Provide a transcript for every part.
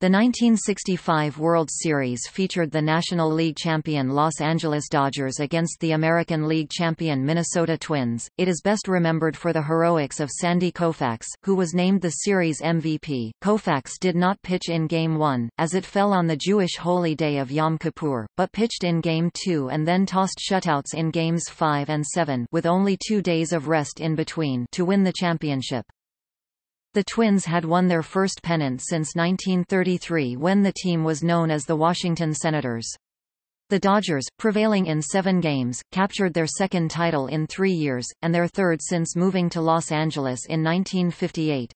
The 1965 World Series featured the National League champion Los Angeles Dodgers against the American League champion Minnesota Twins. It is best remembered for the heroics of Sandy Koufax, who was named the series MVP. Koufax did not pitch in Game 1, as it fell on the Jewish holy day of Yom Kippur, but pitched in Game 2 and then tossed shutouts in Games 5 and 7 with only two days of rest in between to win the championship. The Twins had won their first pennant since 1933 when the team was known as the Washington Senators. The Dodgers, prevailing in seven games, captured their second title in three years, and their third since moving to Los Angeles in 1958.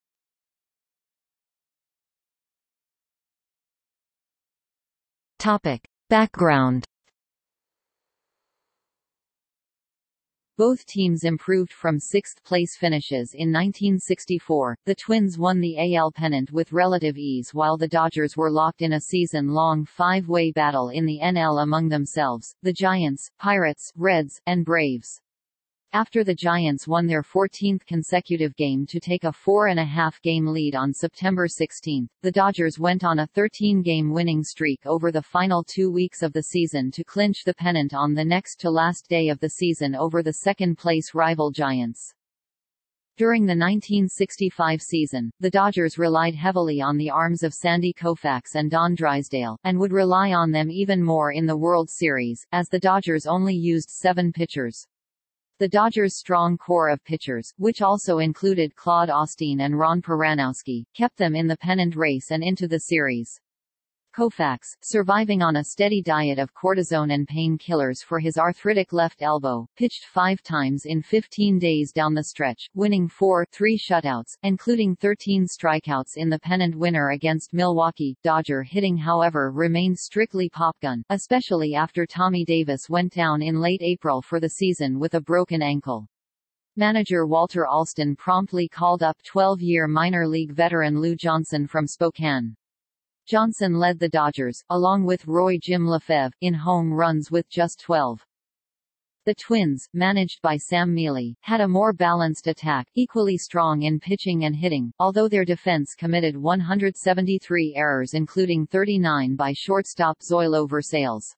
Topic. Background Both teams improved from sixth-place finishes in 1964. The Twins won the AL pennant with relative ease while the Dodgers were locked in a season-long five-way battle in the NL among themselves, the Giants, Pirates, Reds, and Braves. After the Giants won their 14th consecutive game to take a four-and-a-half-game lead on September 16, the Dodgers went on a 13-game winning streak over the final two weeks of the season to clinch the pennant on the next-to-last day of the season over the second-place rival Giants. During the 1965 season, the Dodgers relied heavily on the arms of Sandy Koufax and Don Drysdale, and would rely on them even more in the World Series, as the Dodgers only used seven pitchers. The Dodgers' strong core of pitchers, which also included Claude Osteen and Ron Perranoski, kept them in the pennant race and into the series. Koufax, surviving on a steady diet of cortisone and painkillers for his arthritic left elbow, pitched five times in 15 days down the stretch, winning four three shutouts, including 13 strikeouts in the pennant winner against Milwaukee. Dodger hitting however remained strictly popgun, especially after Tommy Davis went down in late April for the season with a broken ankle. Manager Walter Alston promptly called up 12-year minor league veteran Lou Johnson from Spokane. Johnson led the Dodgers, along with Roy Jim Lefebvre, in home runs with just 12. The Twins, managed by Sam Mele, had a more balanced attack, equally strong in pitching and hitting, although their defense committed 173 errors including 39 by shortstop Zoilo Versalles.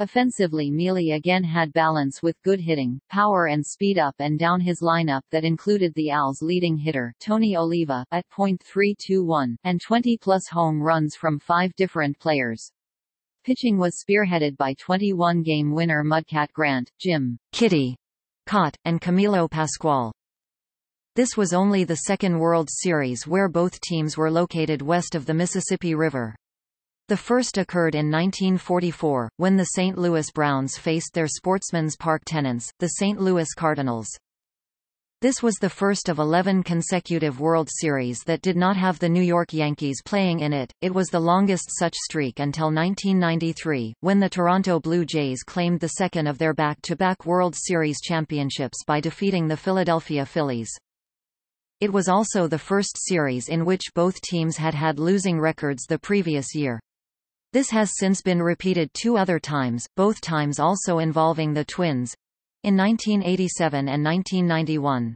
Offensively Mele again had balance with good hitting, power and speed up and down his lineup that included the Als' leading hitter, Tony Oliva, at .321, and 20-plus home runs from five different players. Pitching was spearheaded by 21-game winner Mudcat Grant, Jim Kitty Kaat, and Camilo Pascual. This was only the second World Series where both teams were located west of the Mississippi River. The first occurred in 1944, when the St. Louis Browns faced their Sportsman's Park tenants, the St. Louis Cardinals. This was the first of 11 consecutive World Series that did not have the New York Yankees playing in it. It was the longest such streak until 1993, when the Toronto Blue Jays claimed the second of their back-to-back -back World Series championships by defeating the Philadelphia Phillies. It was also the first series in which both teams had had losing records the previous year. This has since been repeated two other times, both times also involving the Twins—in 1987 and 1991.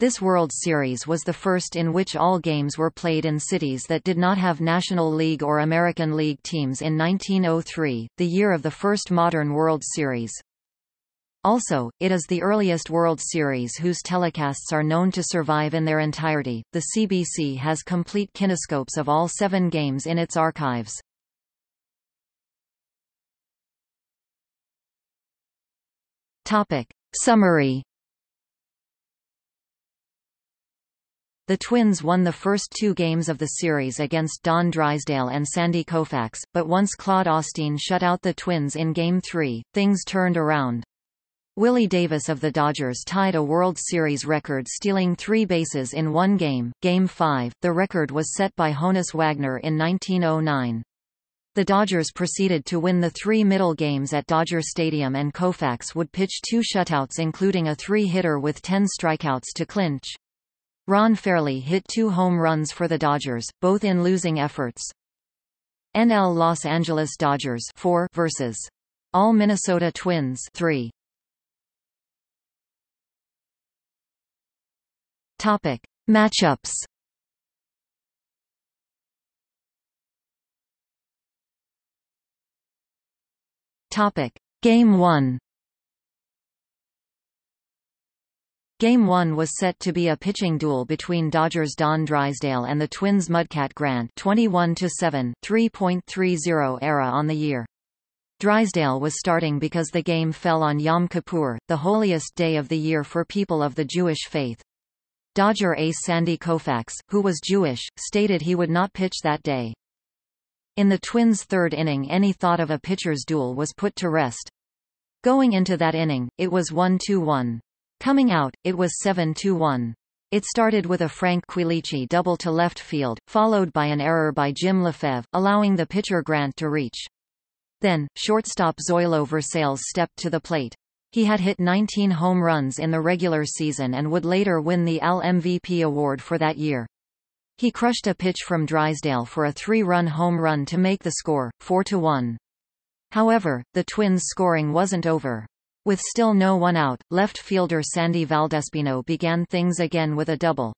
This World Series was the first in which all games were played in cities that did not have National League or American League teams in 1903, the year of the first modern World Series. Also, it is the earliest World Series whose telecasts are known to survive in their entirety. The CBC has complete kinescopes of all seven games in its archives. Topic. Summary The Twins won the first two games of the series against Don Drysdale and Sandy Koufax, but once Claude Osteen shut out the Twins in Game 3, things turned around. Willie Davis of the Dodgers tied a World Series record stealing three bases in one game, Game 5. The record was set by Honus Wagner in 1909. The Dodgers proceeded to win the three middle games at Dodger Stadium and Koufax would pitch two shutouts including a three-hitter with 10 strikeouts to clinch. Ron Fairly hit two home runs for the Dodgers, both in losing efforts. NL Los Angeles Dodgers 4 versus All Minnesota Twins 3. Topic: Matchups Topic. Game 1 Game 1 was set to be a pitching duel between Dodgers Don Drysdale and the Twins Mudcat Grant 21-7, 3.30 era on the year. Drysdale was starting because the game fell on Yom Kippur, the holiest day of the year for people of the Jewish faith. Dodger ace Sandy Koufax, who was Jewish, stated he would not pitch that day. In the Twins' third inning any thought of a pitcher's duel was put to rest. Going into that inning, it was 1-2-1. Coming out, it was 7-2-1. It started with a Frank Quilici double to left field, followed by an error by Jim Lefebvre, allowing the pitcher Grant to reach. Then, shortstop Zoilo Versalles stepped to the plate. He had hit 19 home runs in the regular season and would later win the AL MVP award for that year. He crushed a pitch from Drysdale for a three-run home run to make the score, 4-1. However, the Twins' scoring wasn't over. With still no one out, left fielder Sandy Valdespino began things again with a double.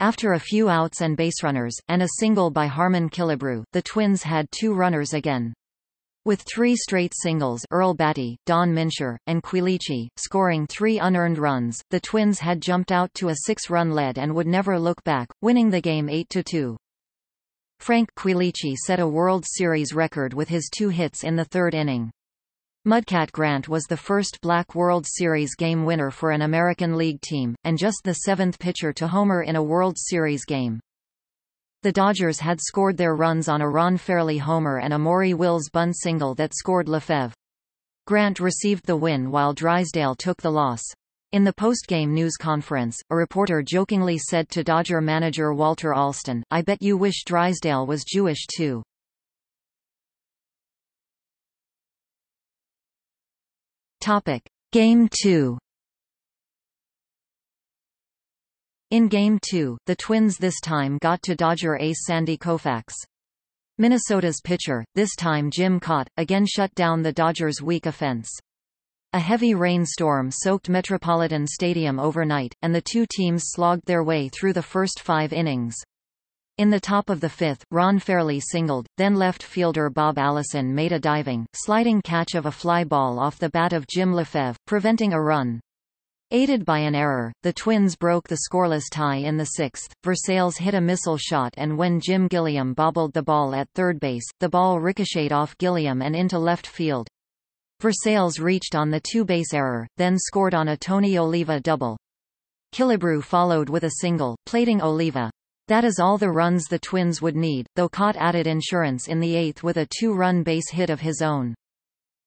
After a few outs and baserunners, and a single by Harmon Killebrew, the Twins had two runners again. With three straight singles Earl Battey, Don Mincher, and Quilici, scoring three unearned runs, the Twins had jumped out to a six-run lead and would never look back, winning the game 8-2. Frank Quilici set a World Series record with his two hits in the third inning. Mudcat Grant was the first black World Series game winner for an American League team, and just the seventh pitcher to homer in a World Series game. The Dodgers had scored their runs on a Ron Fairly homer and a Maury Wills bunt single that scored Lefebvre. Grant received the win while Drysdale took the loss. In the post-game news conference, a reporter jokingly said to Dodger manager Walter Alston, I bet you wish Drysdale was Jewish too. Topic. Game 2 In Game 2, the Twins this time got to Dodger ace Sandy Koufax. Minnesota's pitcher, this time Jim Kaat, again shut down the Dodgers' weak offense. A heavy rainstorm soaked Metropolitan Stadium overnight, and the two teams slogged their way through the first five innings. In the top of the fifth, Ron Fairly singled, then left fielder Bob Allison made a diving, sliding catch of a fly ball off the bat of Jim Lefebvre, preventing a run. Aided by an error, the Twins broke the scoreless tie in the sixth. Versalles hit a missile shot and when Jim Gilliam bobbled the ball at third base, the ball ricocheted off Gilliam and into left field. Versalles reached on the two-base error, then scored on a Tony Oliva double. Killebrew followed with a single, plating Oliva. That is all the runs the Twins would need, though Kaat added insurance in the eighth with a two-run base hit of his own.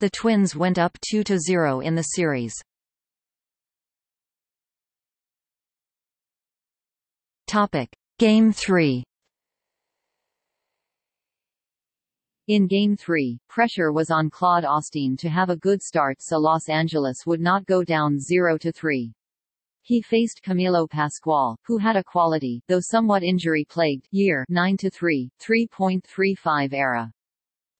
The Twins went up 2-0 in the series. Topic. Game 3 In Game 3, pressure was on Claude Osteen to have a good start so Los Angeles would not go down 0-3. He faced Camilo Pascual, who had a quality, though somewhat injury-plagued, year 9-3, 3.35 era.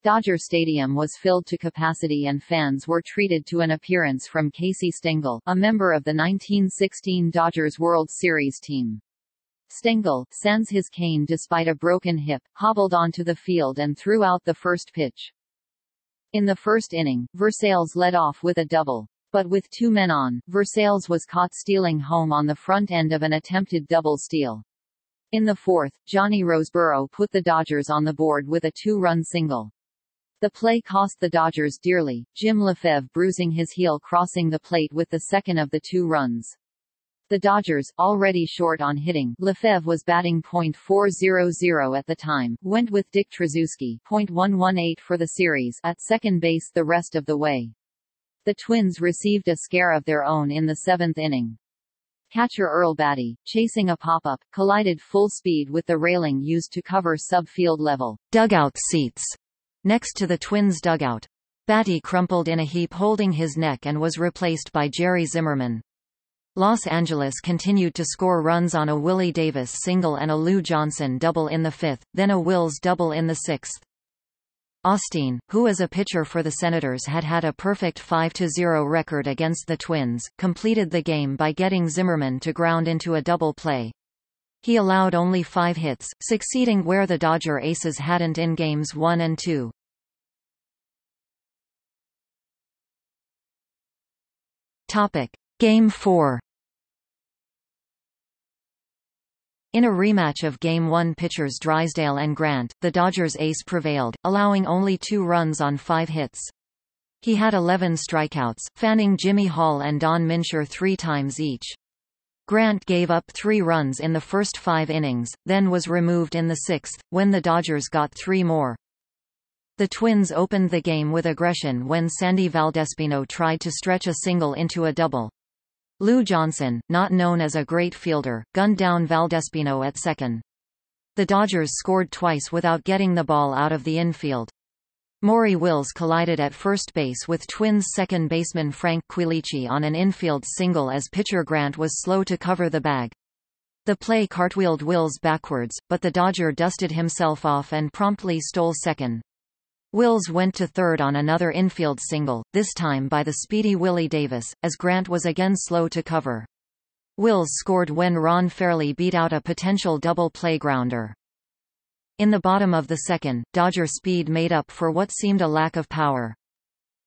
Dodger Stadium was filled to capacity and fans were treated to an appearance from Casey Stengel, a member of the 1916 Dodgers World Series team. Stengel, sends his cane despite a broken hip, hobbled onto the field and threw out the first pitch. In the first inning, Versalles led off with a double. But with two men on, Versalles was caught stealing home on the front end of an attempted double steal. In the fourth, Johnny Roseboro put the Dodgers on the board with a two-run single. The play cost the Dodgers dearly, Jim Lefebvre bruising his heel crossing the plate with the second of the two runs. The Dodgers, already short on hitting, Lefebvre was batting .400 at the time, went with Dick Tracewski .118 for the series at second base the rest of the way. The Twins received a scare of their own in the seventh inning. Catcher Earl Battey, chasing a pop-up, collided full speed with the railing used to cover sub-field level dugout seats next to the Twins' dugout. Battey crumpled in a heap holding his neck and was replaced by Jerry Zimmerman. Los Angeles continued to score runs on a Willie Davis single and a Lou Johnson double in the fifth, then a Wills double in the sixth. Osteen, who as a pitcher for the Senators had had a perfect 5-0 record against the Twins, completed the game by getting Zimmerman to ground into a double play. He allowed only five hits, succeeding where the Dodger aces hadn't in games 1 and 2. Topic. Game 4 In a rematch of Game 1 pitchers Drysdale and Grant, the Dodgers ace prevailed, allowing only two runs on five hits. He had 11 strikeouts, fanning Jimmy Hall and Don Mincher three times each. Grant gave up three runs in the first five innings, then was removed in the sixth, when the Dodgers got three more. The Twins opened the game with aggression when Sandy Valdespino tried to stretch a single into a double. Lou Johnson, not known as a great fielder, gunned down Valdespino at second. The Dodgers scored twice without getting the ball out of the infield. Maury Wills collided at first base with Twins second baseman Frank Quilici on an infield single as pitcher Grant was slow to cover the bag. The play cartwheeled Wills backwards, but the Dodger dusted himself off and promptly stole second. Wills went to third on another infield single, this time by the speedy Willie Davis, as Grant was again slow to cover. Wills scored when Ron Fairly beat out a potential double play grounder. In the bottom of the second, Dodger speed made up for what seemed a lack of power.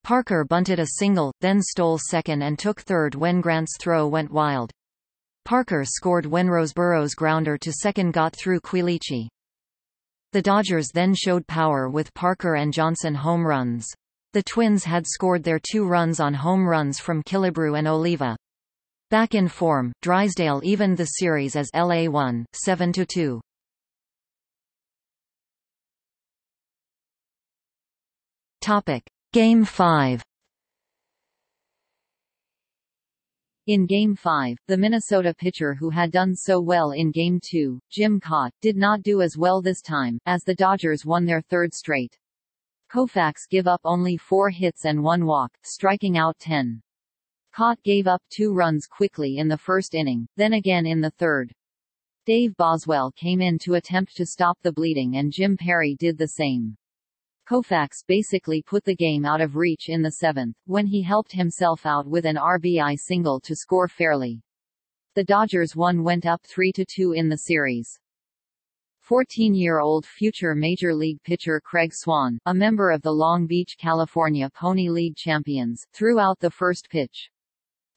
Parker bunted a single, then stole second and took third when Grant's throw went wild. Parker scored when Roseboro's grounder to second got through Quilici. The Dodgers then showed power with Parker and Johnson home runs. The Twins had scored their two runs on home runs from Killebrew and Oliva. Back in form, Drysdale evened the series as LA won, 7–2. Topic: Game 5 In Game 5, the Minnesota pitcher who had done so well in Game 2, Jim Kaat, did not do as well this time, as the Dodgers won their third straight. Koufax give up only four hits and one walk, striking out 10. Kaat gave up two runs quickly in the first inning, then again in the third. Dave Boswell came in to attempt to stop the bleeding and Jim Perry did the same. Koufax basically put the game out of reach in the seventh, when he helped himself out with an RBI single to score Fairly. The Dodgers won went up 3-2 in the series. 14-year-old future Major League pitcher Craig Swan, a member of the Long Beach, California Pony League champions, threw out the first pitch.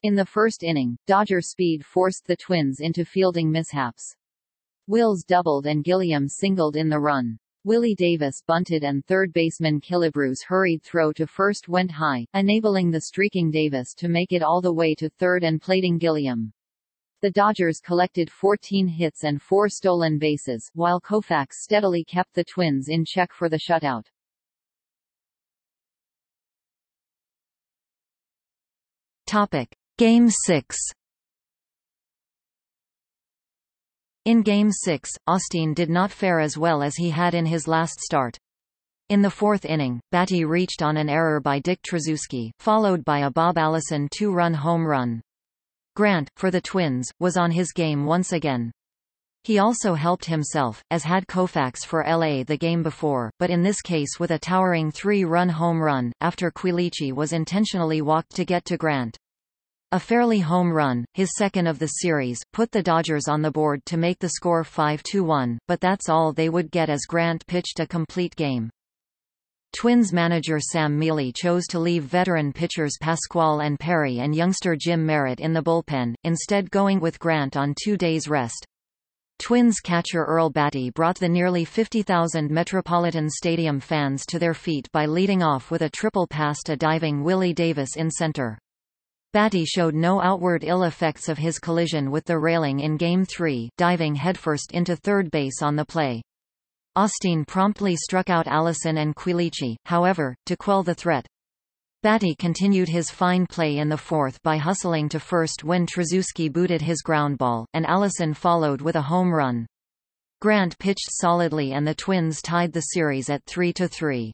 In the first inning, Dodger speed forced the Twins into fielding mishaps. Wills doubled and Gilliam singled in the run. Willie Davis bunted and third baseman Killebrew's hurried throw to first went high, enabling the streaking Davis to make it all the way to third and plating Gilliam. The Dodgers collected 14 hits and four stolen bases, while Koufax steadily kept the Twins in check for the shutout. Topic. Game 6 In Game 6, Osteen did not fare as well as he had in his last start. In the fourth inning, Battey reached on an error by Dick Tracewski, followed by a Bob Allison two-run home run. Grant, for the Twins, was on his game once again. He also helped himself, as had Koufax for LA the game before, but in this case with a towering three-run home run, after Quilici was intentionally walked to get to Grant. A Fairly home run, his second of the series, put the Dodgers on the board to make the score 5-1, but that's all they would get as Grant pitched a complete game. Twins manager Sam Mele chose to leave veteran pitchers Pascual and Perry and youngster Jim Merritt in the bullpen, instead going with Grant on two days' rest. Twins catcher Earl Battey brought the nearly 50,000 Metropolitan Stadium fans to their feet by leading off with a triple past a diving Willie Davis in center. Battey showed no outward ill effects of his collision with the railing in Game 3, diving headfirst into third base on the play. Osteen promptly struck out Allison and Quilici, however, to quell the threat. Battey continued his fine play in the fourth by hustling to first when Tracewski booted his ground ball, and Allison followed with a home run. Grant pitched solidly and the Twins tied the series at 3-3.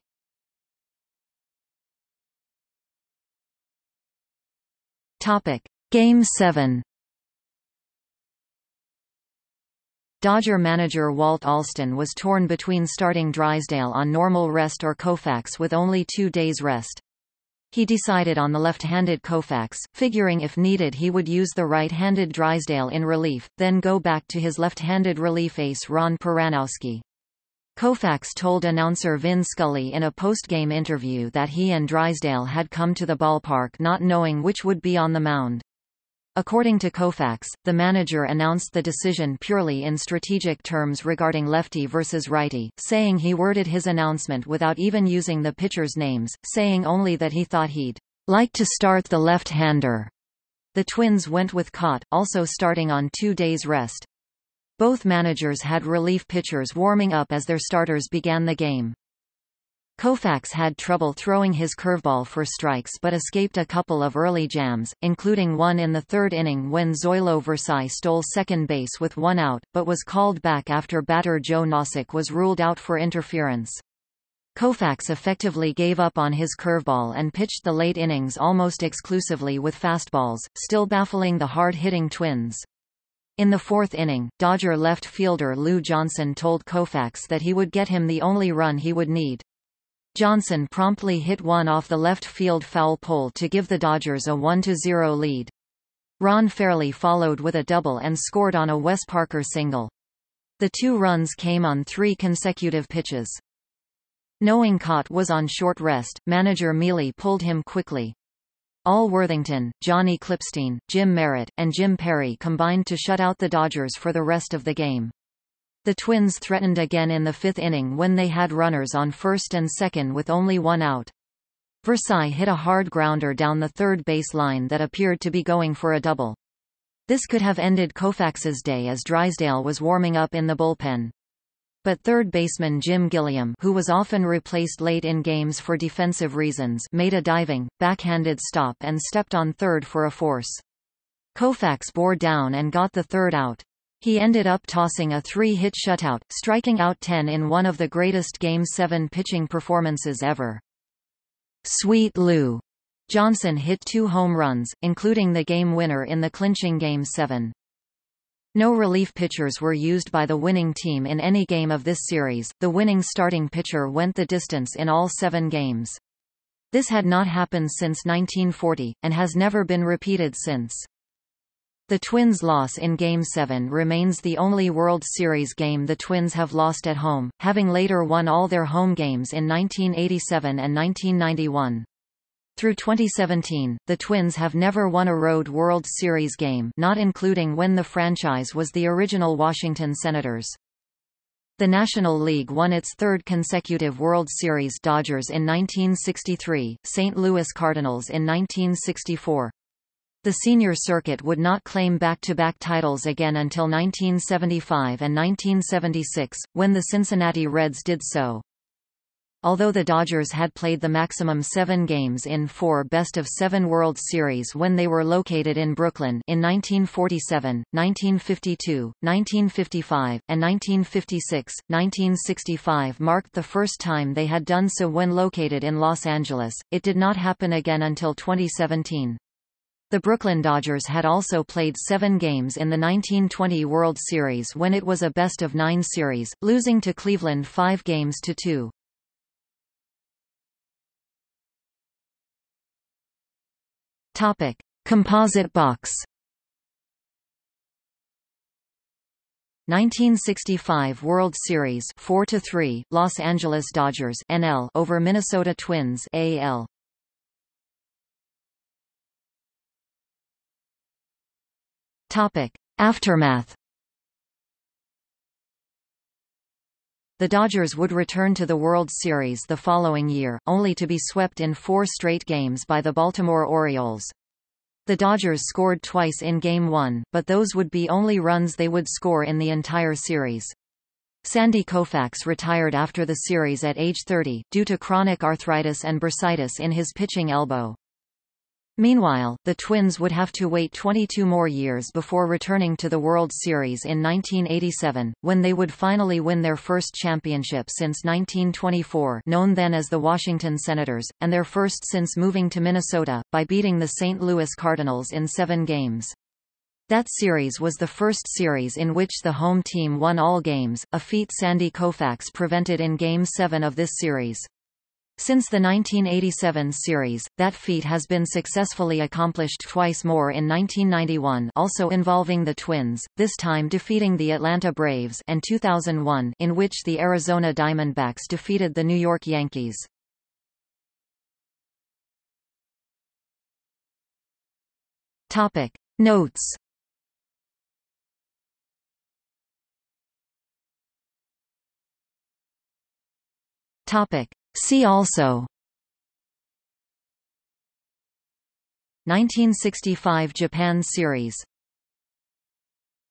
Topic: Game 7. Dodger manager Walt Alston was torn between starting Drysdale on normal rest or Koufax with only two days rest. He decided on the left-handed Koufax, figuring if needed he would use the right-handed Drysdale in relief, then go back to his left-handed relief ace Ron Perranoski. Koufax told announcer Vin Scully in a post-game interview that he and Drysdale had come to the ballpark not knowing which would be on the mound. According to Koufax, the manager announced the decision purely in strategic terms regarding lefty versus righty, saying he worded his announcement without even using the pitchers' names, saying only that he thought he'd like to start the left-hander. The Twins went with Kaat, also starting on two days' rest. Both managers had relief pitchers warming up as their starters began the game. Koufax had trouble throwing his curveball for strikes but escaped a couple of early jams, including one in the third inning when Zoilo Versalles stole second base with one out, but was called back after batter Joe Nossek was ruled out for interference. Koufax effectively gave up on his curveball and pitched the late innings almost exclusively with fastballs, still baffling the hard-hitting Twins. In the fourth inning, Dodger left fielder Lou Johnson told Koufax that he would get him the only run he would need. Johnson promptly hit one off the left field foul pole to give the Dodgers a 1-0 lead. Ron Fairly followed with a double and scored on a Wes Parker single. The two runs came on three consecutive pitches. Knowing Kaat was on short rest, manager Mele pulled him quickly. Al Worthington, Johnny Klippstein, Jim Merritt, and Jim Perry combined to shut out the Dodgers for the rest of the game. The Twins threatened again in the fifth inning when they had runners on first and second with only one out. Versalles hit a hard grounder down the third base line that appeared to be going for a double. This could have ended Koufax's day as Drysdale was warming up in the bullpen but third baseman Jim Gilliam who was often replaced late in games for defensive reasons made a diving, backhanded stop and stepped on third for a force. Koufax bore down and got the third out. He ended up tossing a three-hit shutout, striking out 10 in one of the greatest Game 7 pitching performances ever. Sweet Lou Johnson hit two home runs, including the game winner in the clinching Game 7. No relief pitchers were used by the winning team in any game of this series, the winning starting pitcher went the distance in all seven games. This had not happened since 1940, and has never been repeated since. The Twins' loss in Game 7 remains the only World Series game the Twins have lost at home, having later won all their home games in 1987 and 1991. Through 2017, the Twins have never won a Road World Series game not including when the franchise was the original Washington Senators. The National League won its third consecutive World Series Dodgers in 1963, St. Louis Cardinals in 1964. The senior circuit would not claim back-to-back -back titles again until 1975 and 1976, when the Cincinnati Reds did so. Although the Dodgers had played the maximum seven games in four best-of-seven World Series when they were located in Brooklyn in 1947, 1952, 1955, and 1956, 1965 marked the first time they had done so when located in Los Angeles. It did not happen again until 2017. The Brooklyn Dodgers had also played seven games in the 1920 World Series when it was a best-of-nine series, losing to Cleveland five games to two. Topic: Composite box. 1965 World Series 4 to 3 Los Angeles Dodgers NL over Minnesota Twins AL Topic. Aftermath The Dodgers would return to the World Series the following year, only to be swept in four straight games by the Baltimore Orioles. The Dodgers scored twice in Game 1, but those would be only runs they would score in the entire series. Sandy Koufax retired after the series at age 30, due to chronic arthritis and bursitis in his pitching elbow. Meanwhile, the Twins would have to wait 22 more years before returning to the World Series in 1987, when they would finally win their first championship since 1924 known then as the Washington Senators, and their first since moving to Minnesota, by beating the St. Louis Cardinals in seven games. That series was the first series in which the home team won all games, a feat Sandy Koufax prevented in Game 7 of this series. Since the 1987 series, that feat has been successfully accomplished twice more in 1991 also involving the Twins, this time defeating the Atlanta Braves and 2001 in which the Arizona Diamondbacks defeated the New York Yankees. Topic. Notes Topic. See also. 1965 Japan Series